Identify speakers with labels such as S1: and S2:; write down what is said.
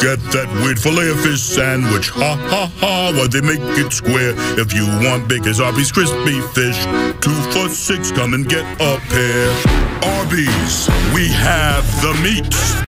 S1: get that weird filet fish sandwich. Ha ha ha, why they make it square? If you want Baker's Arby's crispy fish, two for six, come and get a pair. Arby's, we have the meat.